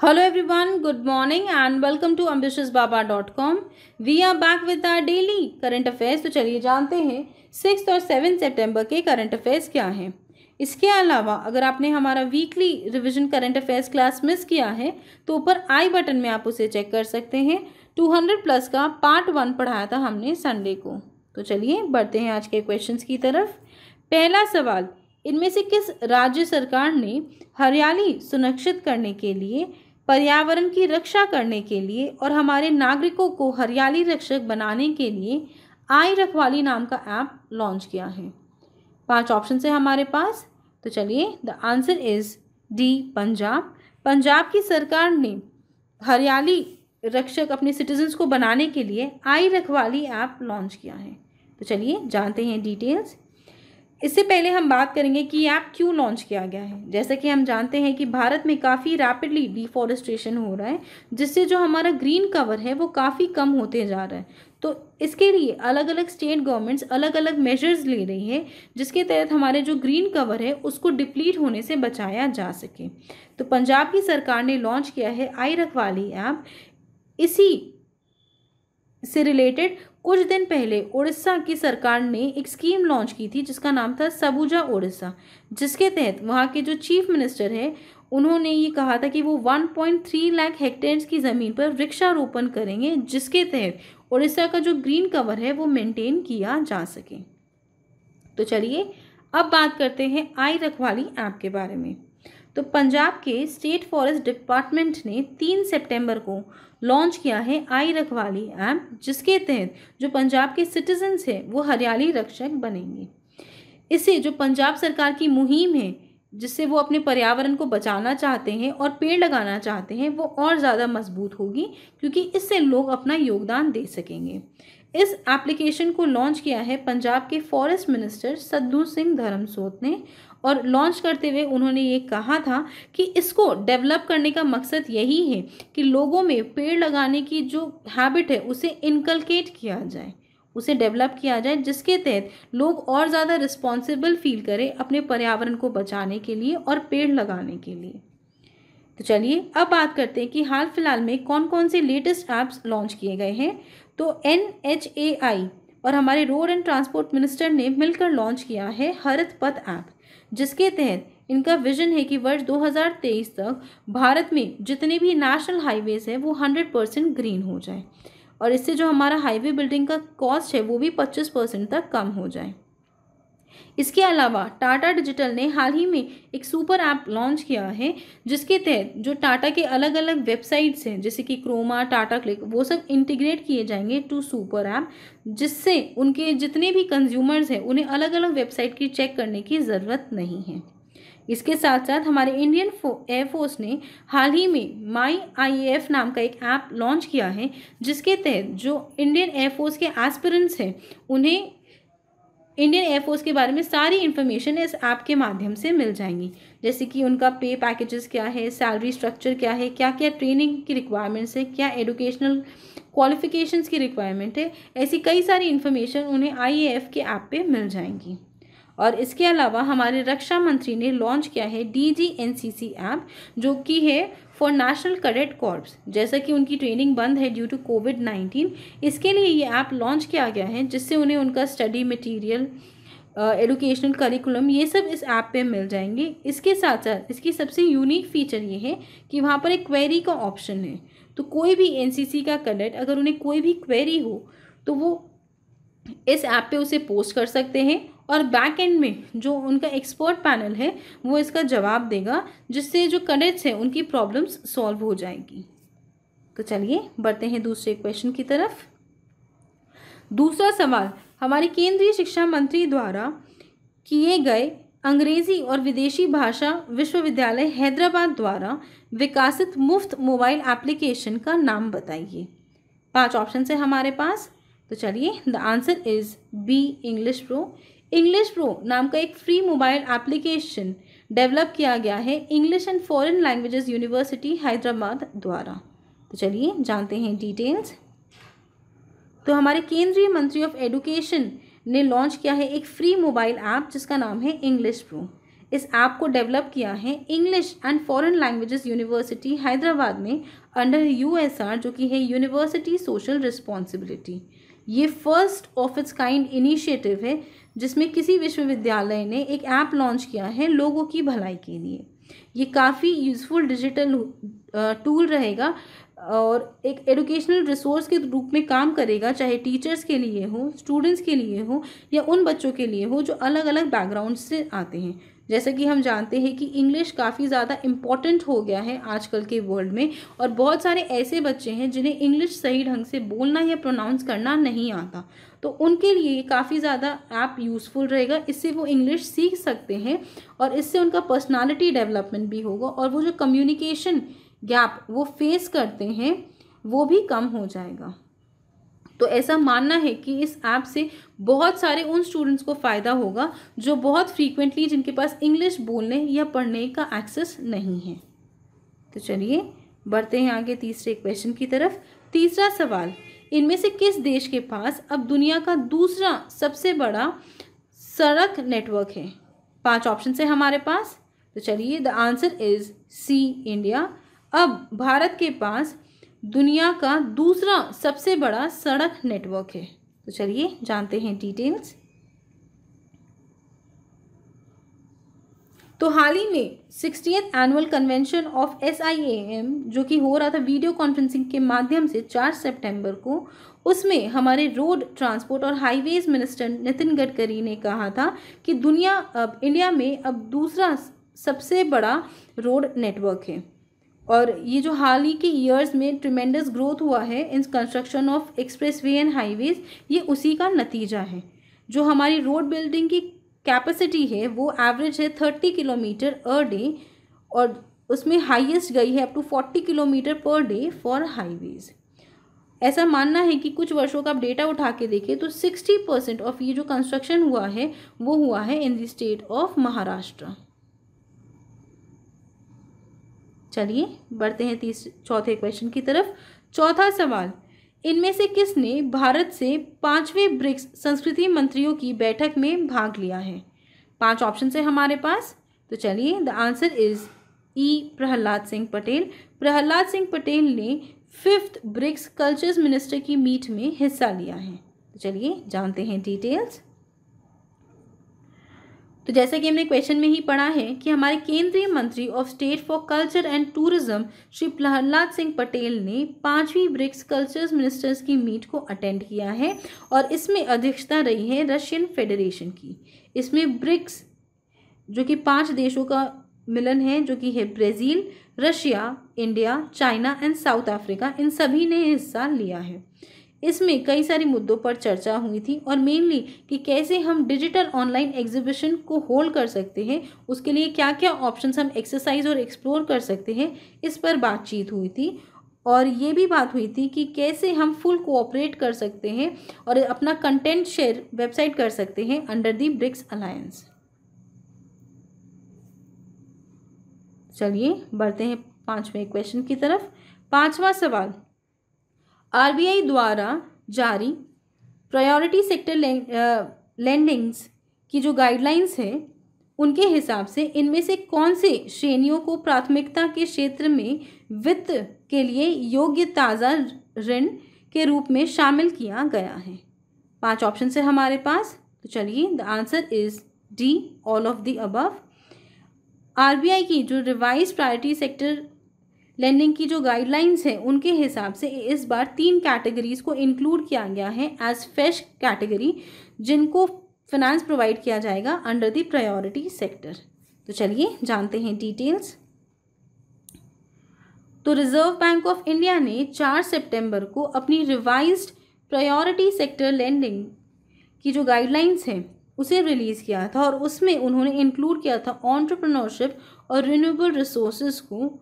Hello everyone, good morning and welcome to ambitiousbaba.com. We are back with our daily current affairs. तो चलिए जानते हैं six और seven सितंबर के करंट अफेयर्स क्या हैं इसके अलावा अगर आपने हमारा weekly revision current affairs class miss किया है तो ऊपर आई बटन में आप उसे चेक कर सकते हैं 200 प्लस का पार्ट वन पढ़ाया था हमने संडे को तो चलिए बढ़ते हैं आज के क्वेश्चंस की तरफ़ पहला सवाल इनमें से किस राज्य सरकार ने हरियाली सुनिश्चित करने के लिए, पर्यावरण की रक्षा करने के लिए और हमारे नागरिकों को हरियाली रक्षक बनाने के लिए आई रखवाली नाम का ऐप लॉन्च किया है? पाँच ऑप्शन है हमारे पास। तो चलिए, the answer is D, Punjab. Punjab की सरकार ने हरियाली रक्षक अपने सिटीजन्स को बनाने के लिए आई रखवाली ऐप लॉन्च किया है। तो चलिए, जानते हैं डिटेल्स। इससे पहले हम बात करेंगे कि ऐप क्यों लॉन्च किया गया है। जैसा कि हम जानते हैं कि भारत में काफ़ी रैपिडली डिफॉरेस्टेशन हो रहा है, जिससे जो हमारा ग्रीन कवर है, वो काफ़ी कम होते जा रहा है। तो इसके लिए अलग अलग स्टेट गवर्नमेंट्स अलग अलग मेजर्स ले रही है, जिसके तहत हमारे जो ग्रीन कवर है, उसको डिप्लीट होने से बचाया जा सके। तो पंजाब की सरकार ने लॉन्च किया है आई रखवाली ऐप। इसी से रिलेटेड कुछ दिन पहले उड़ीसा की सरकार ने एक स्कीम लॉन्च की थी, जिसका नाम था सबूजा उड़ीसा जिसके तहत वहाँ के जो चीफ मिनिस्टर है, उन्होंने ये कहा था कि वो 1.3 लाख हेक्टेयर्स की ज़मीन पर वृक्षारोपण करेंगे, जिसके तहत उड़ीसा का जो ग्रीन कवर है, वो मेंटेन किया जा सके। तो चलिए, अब बात करते हैं आई रखवाली ऐप के बारे में। तो पंजाब के स्टेट फॉरेस्ट डिपार्टमेंट ने तीन सितंबर को लॉन्च किया है आई रखवाली ऐप, जिसके तहत जो पंजाब के सिटीजन्स हैं, वो हरियाली रक्षक बनेंगे। इसे जो पंजाब सरकार की मुहिम है, जिससे वो अपने पर्यावरण को बचाना चाहते हैं और पेड़ लगाना चाहते हैं, वो और ज़्यादा मज़बूत होगी, क्योंकि इससे लोग अपना योगदान दे सकेंगे। इस एप्लीकेशन को लॉन्च किया है पंजाब के फॉरेस्ट मिनिस्टर सद्दू सिंह धर्मसोत ने और लॉन्च करते हुए उन्होंने ये कहा था कि इसको डेवलप करने का मकसद यही है कि लोगों में पेड़ लगाने की जो हैबिट है, उसे इनकलकेट किया जाए, उसे डेवलप किया जाए, जिसके तहत लोग और ज़्यादा रिस्पॉन्सिबल फील करें अपने पर्यावरण को बचाने के लिए और पेड़ लगाने के लिए। तो चलिए, अब बात करते हैं कि हाल फ़िलहाल में कौन कौन से लेटेस्ट ऐप्स लॉन्च किए गए हैं। तो एन एच ए आई और हमारे रोड एंड ट्रांसपोर्ट मिनिस्टर ने मिलकर लॉन्च किया है हरित पथ ऐप जिसके तहत इनका विजन है कि वर्ष 2023 तक भारत में जितने भी नेशनल हाईवेज हैं, वो 100 परसेंट ग्रीन हो जाए। और इससे जो हमारा हाईवे बिल्डिंग का कॉस्ट है, वो भी 25 परसेंट तक कम हो जाए। इसके अलावा टाटा डिजिटल ने हाल ही में एक सुपर ऐप लॉन्च किया है, जिसके तहत जो टाटा के अलग अलग वेबसाइट्स हैं, जैसे कि क्रोमा, टाटा क्लिक, वो सब इंटीग्रेट किए जाएँगे टू सुपर ऐप, जिससे उनके जितने भी कंज्यूमर्स हैं, उन्हें अलग अलग वेबसाइट की चेक करने की ज़रूरत नहीं है। इसके साथ साथ हमारे इंडियन एयरफोर्स ने हाल ही में माई आई एफ़ नाम का एक ऐप लॉन्च किया है, जिसके तहत जो इंडियन एयरफोर्स के एस्पिरेंट्स हैं, उन्हें इंडियन एयरफोर्स के बारे में सारी इन्फॉर्मेशन इस ऐप के माध्यम से मिल जाएँगी। जैसे कि उनका पे पैकेजेस क्या है सैलरी स्ट्रक्चर क्या है क्या क्या ट्रेनिंग की रिक्वायरमेंट्स है, क्या एडुकेशनल क्वालिफिकेशंस की रिक्वायरमेंट है, ऐसी कई सारी इन्फॉर्मेशन उन्हें आईएएफ के ऐप पे मिल जाएँगी। और इसके अलावा हमारे रक्षा मंत्री ने लॉन्च किया है D G N C C app जो कि है फॉर नेशनल कैडेट कॉर्प्स जैसा कि उनकी ट्रेनिंग बंद है ड्यू टू कोविड नाइन्टीन इसके लिए ये ऐप लॉन्च किया गया है, जिससे उन्हें उनका स्टडी मटेरियल एडुकेशनल करिकुलम ये सब इस ऐप पे मिल जाएँगे। इसके साथ साथ इसकी सबसे यूनिक फीचर ये है कि वहाँ पर एक क्वेरी का ऑप्शन है। तो कोई भी एनसीसी का कैडेट अगर उन्हें कोई भी क्वेरी हो तो वो इस ऐप पे उसे पोस्ट कर सकते हैं। और बैक एंड में जो उनका एक्सपर्ट पैनल है, वो इसका जवाब देगा, जिससे जो कडेट्स हैं, उनकी प्रॉब्लम्स सॉल्व हो जाएगी। तो चलिए, बढ़ते हैं दूसरे क्वेश्चन की तरफ़। दूसरा सवाल, हमारे केंद्रीय शिक्षा मंत्री द्वारा किए गए अंग्रेज़ी और विदेशी भाषा विश्वविद्यालय हैदराबाद द्वारा विकासित मुफ़्त मोबाइल एप्लीकेशन का नाम बताइए। पाँच ऑप्शन है हमारे पास। तो चलिए the answer is B English Pro English Pro नाम का एक फ्री मोबाइल एप्लीकेशन डेवलप किया गया है English and Foreign Languages University Hyderabad द्वारा। तो चलिए जानते हैं डिटेल्स तो हमारे केंद्रीय मंत्री ऑफ़ एडुकेशन ने लॉन्च किया है एक फ्री मोबाइल ऐप जिसका नाम है इंग्लिश प्रो इस ऐप को डेवलप किया है English and Foreign Languages University Hyderabad में अंडर यूएसआर जो कि है यूनिवर्सिटी सोशल रिस्पॉन्सिबिलिटी ये first of its kind initiative है, जिसमें किसी विश्वविद्यालय ने एक ऐप लॉन्च किया है लोगों की भलाई के लिए। ये काफ़ी यूज़फुल डिजिटल टूल रहेगा और एक एजुकेशनल रिसोर्स के रूप में काम करेगा, चाहे टीचर्स के लिए हो स्टूडेंट्स के लिए हो, या उन बच्चों के लिए हो, जो अलग अलग बैकग्राउंड से आते हैं। जैसे कि हम जानते हैं कि इंग्लिश काफ़ी ज़्यादा इंपॉर्टेंट हो गया है आजकल के वर्ल्ड में और बहुत सारे ऐसे बच्चे हैं जिन्हें इंग्लिश सही ढंग से बोलना या प्रोनाउंस करना नहीं आता। तो उनके लिए काफ़ी ज़्यादा ऐप यूज़फुल रहेगा, इससे वो इंग्लिश सीख सकते हैं और इससे उनका पर्सनालिटी डेवलपमेंट भी होगा और वो जो कम्युनिकेशन गैप वो फेस करते हैं, वो भी कम हो जाएगा। तो ऐसा मानना है कि इस ऐप से बहुत सारे उन स्टूडेंट्स को फ़ायदा होगा जो बहुत फ्रीक्वेंटली जिनके पास इंग्लिश बोलने या पढ़ने का एक्सेस नहीं है। तो चलिए, बढ़ते हैं आगे तीसरे क्वेश्चन की तरफ़। तीसरा सवाल, इनमें से किस देश के पास अब दुनिया का दूसरा सबसे बड़ा सड़क नेटवर्क है? पाँच ऑप्शन है हमारे पास। तो चलिए the answer is C India अब भारत के पास दुनिया का दूसरा सबसे बड़ा सड़क नेटवर्क है। तो चलिए, जानते हैं डिटेल्स तो हाल ही में sixtieth annual convention of S जो कि हो रहा था वीडियो कॉन्फ्रेंसिंग के माध्यम से 4 सितंबर को, उसमें हमारे रोड ट्रांसपोर्ट और हाईवेज मिनिस्टर नितिन गडकरी ने कहा था कि दुनिया, अब इंडिया में अब दूसरा सबसे बड़ा रोड नेटवर्क है। और ये जो हाल ही के ईयर्स में ट्रिमेंडस ग्रोथ हुआ है in construction of expressway and highways ये उसी का नतीजा है। जो हमारी रोड बिल्डिंग की कैपेसिटी है, वो एवरेज है थर्टी किलोमीटर अ डे और उसमें हाईएस्ट गई है up to forty kilometre per day for highways ऐसा मानना है कि कुछ वर्षों का आप डेटा उठा के देखें तो सिक्सटी परसेंट ऑफ़ ये जो कंस्ट्रक्शन हुआ है, वो हुआ है in the state of Maharashtra. चलिए, बढ़ते हैं तीस, चौथे क्वेश्चन की तरफ़। चौथा सवाल, इनमें से किसने भारत से पाँचवें ब्रिक्स संस्कृति मंत्रियों की बैठक में भाग लिया है? पाँच ऑप्शन है हमारे पास। तो चलिए the answer is E Prahlad Singh Patel. Prahlad Singh Patel ने फिफ्थ ब्रिक्स कल्चर्स मिनिस्टर की मीट में हिस्सा लिया है। तो चलिए, जानते हैं डिटेल्स तो जैसा कि हमने क्वेश्चन में ही पढ़ा है कि हमारे केंद्रीय मंत्री of state for culture and tourism Shri Prahlad Singh Patel ने पांचवी ब्रिक्स कल्चर्स मिनिस्टर्स की मीट को अटेंड किया है और इसमें अध्यक्षता रही है रशियन फेडरेशन की। इसमें ब्रिक्स, जो कि पाँच देशों का मिलन है, जो कि है Brazil, Russia, India, China and South Africa, इन सभी ने हिस्सा लिया है। इसमें कई सारी मुद्दों पर चर्चा हुई थी और मेनली कि कैसे हम डिजिटल ऑनलाइन एग्जीबिशन को होल्ड कर सकते हैं, उसके लिए क्या क्या ऑप्शंस हम एक्सरसाइज और एक्सप्लोर कर सकते हैं, इस पर बातचीत हुई थी। और ये भी बात हुई थी कि कैसे हम फुल कोऑपरेट कर सकते हैं और अपना कंटेंट शेयर वेबसाइट कर सकते हैं अंडर दी ब्रिक्स अलायंस चलिए, बढ़ते हैं पाँचवें क्वेश्चन की तरफ़। पांचवा सवाल आरबीआई द्वारा जारी प्रायोरिटी सेक्टर लैंडिंग्स की जो गाइडलाइंस है, उनके हिसाब से इनमें से कौन से श्रेणियों को प्राथमिकता के क्षेत्र में वित्त के लिए योग्य ताज़ा ऋण के रूप में शामिल किया गया है? पाँच ऑप्शन है हमारे पास। तो चलिए the answer is D all of the above RBI की जो रिवाइज प्रायोरिटी सेक्टर लेंडिंग की जो गाइडलाइंस है, उनके हिसाब से इस बार तीन कैटेगरीज को इंक्लूड किया गया है एज फ्रेश कैटेगरी जिनको फाइनेंस प्रोवाइड किया जाएगा अंडर द प्रायोरिटी सेक्टर तो चलिए जानते हैं डिटेल्स तो रिज़र्व बैंक ऑफ़ इंडिया ने 4 सितंबर को अपनी रिवाइज्ड प्रायोरिटी सेक्टर लेंडिंग की जो गाइडलाइंस है, उसे रिलीज़ किया था और उसमें उन्होंने इंक्लूड किया था ऑन्टरप्रनोरशिप और रिन्यूएबल रिसोर्सेज को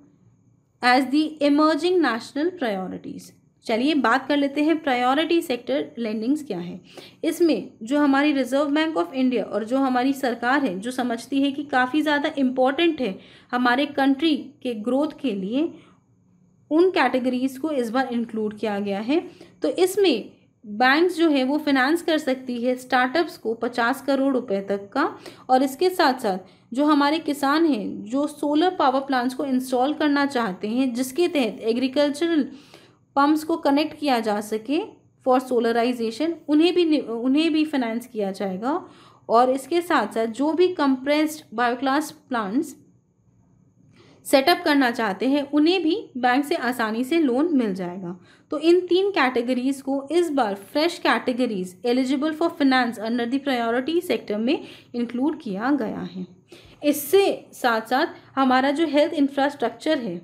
as the emerging national priorities चलिए बात कर लेते हैं प्रायोरिटी सेक्टर लेंडिंग्स क्या है। इसमें जो हमारी रिज़र्व बैंक ऑफ़ इंडिया और जो हमारी सरकार है, जो समझती है कि काफ़ी ज़्यादा इंपॉर्टेंट है हमारे कंट्री के ग्रोथ के लिए, उन कैटेगरीज को इस बार इंक्लूड किया गया है। तो इसमें बैंक्स जो है, वो फिनेंस कर सकती है स्टार्टअप्स को पचास करोड़ रुपए तक का और इसके साथ साथ जो हमारे किसान हैं, जो सोलर पावर प्लांट्स को इंस्टॉल करना चाहते हैं, जिसके तहत एग्रीकल्चरल पम्प्स को कनेक्ट किया जा सके फॉर सोलराइजेशन उन्हें भी उन्हें भी फाइनेंस किया जाएगा। और इसके साथ साथ जो भी कंप्रेस्ड बायोक्लास प्लांट्स सेटअप करना चाहते हैं, उन्हें भी बैंक से आसानी से लोन मिल जाएगा। तो इन तीन कैटेगरीज को इस बार fresh categories eligible for finance under the priority sector में इंक्लूड किया गया है। इससे साथ साथ हमारा जो हेल्थ इंफ्रास्ट्रक्चर है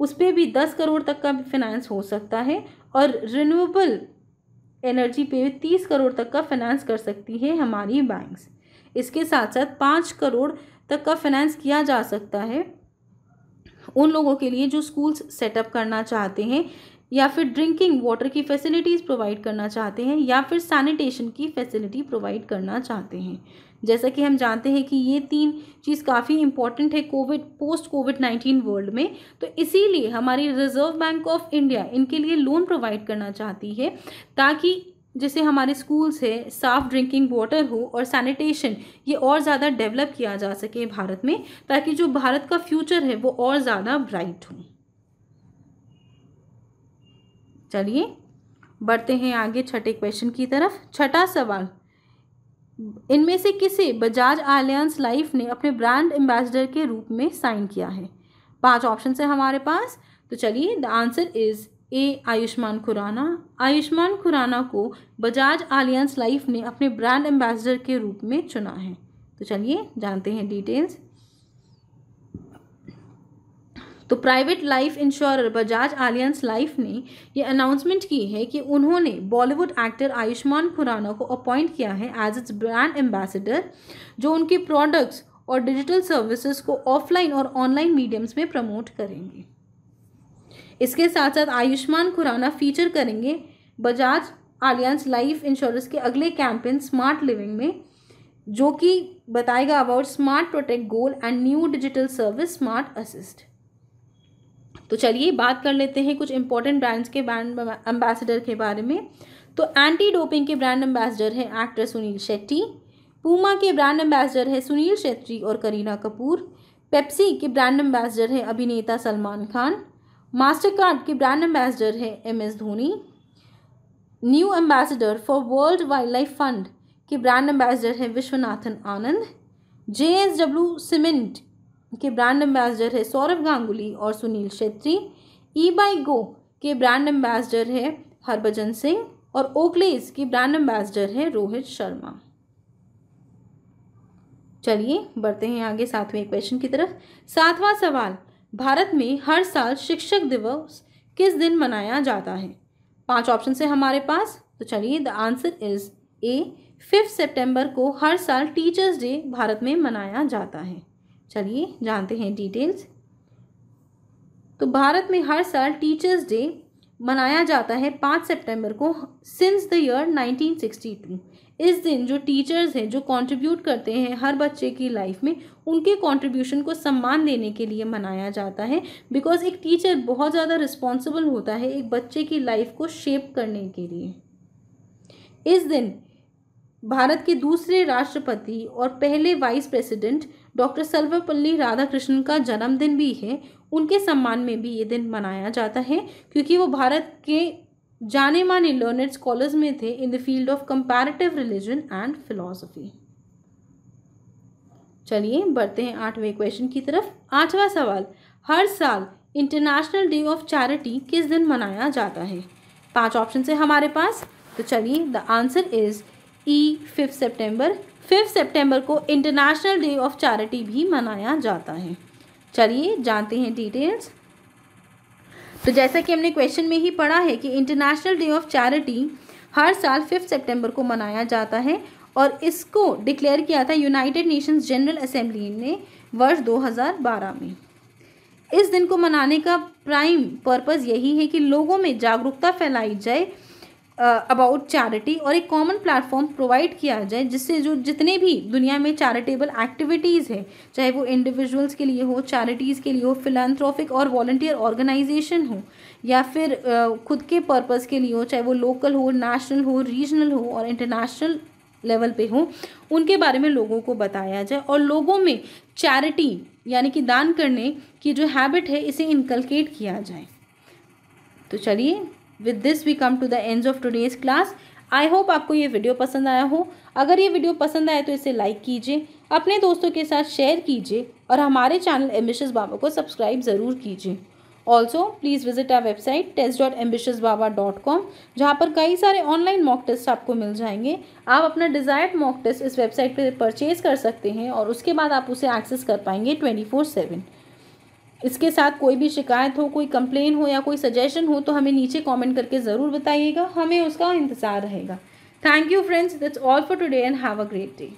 उस पर भी दस करोड़ तक का फाइनेंस हो सकता है और रिन्यूएबल एनर्जी पे तीस करोड़ तक का फाइनेंस कर सकती है हमारी बैंक्स इसके साथ साथ पाँच करोड़ तक का फाइनेंस किया जा सकता है। उन लोगों के लिए जो स्कूल्स सेटअप करना चाहते हैं या फिर ड्रिंकिंग वाटर की फैसिलिटीज़ प्रोवाइड करना चाहते हैं, या फिर सैनिटेशन की फैसिलिटी प्रोवाइड करना चाहते हैं। जैसा कि हम जानते हैं कि ये तीन चीज़ काफ़ी इंपॉर्टेंट है COVID post COVID nineteen world में। तो इसीलिए हमारी रिज़र्व बैंक ऑफ़ इंडिया इनके लिए लोन प्रोवाइड करना चाहती है, ताकि जैसे हमारे स्कूल्स है, साफ़ ड्रिंकिंग वाटर हो और सैनिटेशन ये और ज़्यादा डेवलप किया जा सके भारत में, ताकि जो भारत का फ्यूचर है वो और ज़्यादा ब्राइट हो। चलिए, बढ़ते हैं आगे छठे क्वेश्चन की तरफ़। छठा सवाल, इनमें से किसे बजाज आलियांस लाइफ ने अपने ब्रांड एम्बेसडर के रूप में साइन किया है? पाँच ऑप्शन है हमारे पास। तो चलिए the answer is A Ayushmann Khurrana Ayushmann Khurrana को बजाज आलियांस लाइफ ने अपने ब्रांड एम्बेसडर के रूप में चुना है। तो चलिए, जानते हैं डिटेल्स तो private life insurer Bajaj Allianz life ने ये अनाउंसमेंट की है कि उन्होंने बॉलीवुड एक्टर आयुष्मान खुराना को अपॉइंट किया है एज इट्स ब्रांड एम्बेसडर जो उनके प्रोडक्ट्स और डिजिटल सर्विसेज़ को ऑफलाइन और ऑनलाइन मीडियम्स में प्रमोट करेंगे। इसके साथ साथ आयुष्मान खुराना फीचर करेंगे बजाज आलियंस लाइफ इंश्योरेंस के अगले कैंपेन स्मार्ट लिविंग में, जो कि बताएगा about smart protect goal and new digital service smart assist तो चलिए बात कर लेते हैं कुछ इंपॉर्टेंट ब्रांड्स के ब्रांड एम्बेसडर के बारे में। तो एंटी डोपिंग के ब्रांड एम्बेसडर है एक्टर सुनील शेट्टी पूमा के ब्रांड एम्बेसडर है सुनील शेट्टी और करीना कपूर पेप्सी के ब्रांड एम्बेसडर है अभिनेता सलमान खान मास्टर कार्ड के ब्रांड एम्बेसडर है M S Dhoni new ambassador for world wildlife fund के ब्रांड एम्बेसडर है Viswanathan Anand J S W cement के ब्रांड एम्बेसडर है सौरभ गांगुली और सुनील छेत्री। ई बाई गो के ब्रांड एम्बेसडर है हरभजन सिंह और ओकलेस के ब्रांड एम्बेसडर है रोहित शर्मा। चलिए, बढ़ते हैं आगे सातवें क्वेश्चन की तरफ़। सातवां सवाल, भारत में हर साल शिक्षक दिवस किस दिन मनाया जाता है? पाँच ऑप्शन है हमारे पास तो चलिए the answer is A fifth सितंबर को हर साल टीचर्स डे भारत में मनाया जाता है। चलिए जानते हैं डिटेल्स तो भारत में हर साल टीचर्स डे मनाया जाता है पाँच सितंबर को सिंस द ईयर 1962 इस दिन जो टीचर्स हैं, जो कंट्रीब्यूट करते हैं हर बच्चे की लाइफ में, उनके कंट्रीब्यूशन को सम्मान देने के लिए मनाया जाता है बिकॉज़ एक टीचर बहुत ज़्यादा रिस्पॉन्सिबल होता है एक बच्चे की लाइफ को शेप करने के लिए। इस दिन भारत के दूसरे राष्ट्रपति और पहले vice president doctor Sarvepalli Radhakrishnan का जन्मदिन भी है। उनके सम्मान में भी ये दिन मनाया जाता है, क्योंकि वो भारत के जाने माने लर्नड स्कॉलर्स में थे in the field of comparative religion and philosophy चलिए, बढ़ते हैं आठवें क्वेश्चन की तरफ़। आठवां सवाल, हर साल इंटरनेशनल डे ऑफ़ चैरिटी किस दिन मनाया जाता है? पाँच ऑप्शन है हमारे पास। तो चलिए the answer is E fifth September fifth सितंबर को इंटरनेशनल डे ऑफ़ चैरिटी भी मनाया जाता है। चलिए जानते हैं डिटेल्स तो जैसा कि हमने क्वेश्चन में ही पढ़ा है कि इंटरनेशनल डे ऑफ़ चैरिटी हर साल फिफ्थ सितंबर को मनाया जाता है और इसको डिक्लेयर किया था यूनाइटेड नेशंस जनरल असेंबली ने वर्ष 2012 में। इस दिन को मनाने का प्राइम पर्पज़ यही है कि लोगों में जागरूकता फैलाई जाए अबाउट चैरिटी और एक कॉमन प्लेटफॉर्म प्रोवाइड किया जाए, जिससे जो जितने भी दुनिया में चैरिटेबल एक्टिविटीज़ है, चाहे वो इंडिविजुअल्स के लिए हो चैरिटीज़ के लिए हो फिलानथ्रोपिक और वॉल्टियर ऑर्गेनाइजेशन हो, या फिर खुद के पर्पज़ के लिए हो, चाहे वो लोकल हो नेशनल हो रीजनल हो और इंटरनेशनल लेवल पे हो, उनके बारे में लोगों को बताया जाए। और लोगों में चैरिटी यानी कि दान करने की जो हैबिट है, इसे इनकलकेट किया जाए। तो चलिए with this we come to the end of today's class I hope आपको ये वीडियो पसंद आया हो। अगर ये वीडियो पसंद आए तो इसे लाइक कीजिए, अपने दोस्तों के साथ शेयर कीजिए, और हमारे चैनल एम्बिशस बाबा को सब्सक्राइब ज़रूर कीजिए। Also please visit our website test dot ambitious Baba dot com जहाँ पर कई सारे ऑनलाइन मॉक टेस्ट आपको मिल जाएँगे। आप अपना डिज़ायर्ड मॉक टेस्ट इस वेबसाइट पर परचेज कर सकते हैं, और उसके बाद आप उसे एक्सेस कर पाएँगे ट्वेंटी फोर सेवन इसके साथ कोई भी शिकायत हो, कोई कंप्लेन हो या कोई सजेशन हो तो हमें नीचे कमेंट करके ज़रूर बताइएगा। हमें उसका इंतज़ार रहेगा। Thank you friends that's all for today and have a great day